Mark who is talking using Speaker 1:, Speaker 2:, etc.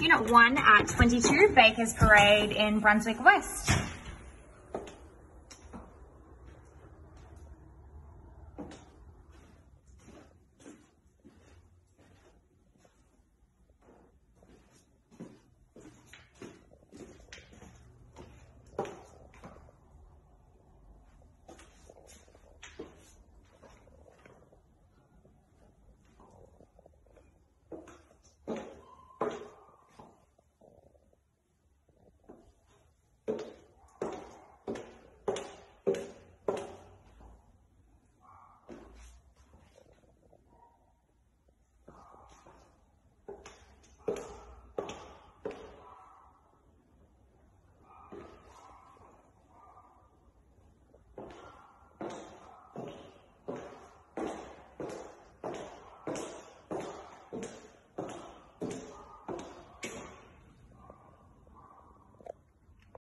Speaker 1: Unit 1 at 22 Bakers Parade in Brunswick West.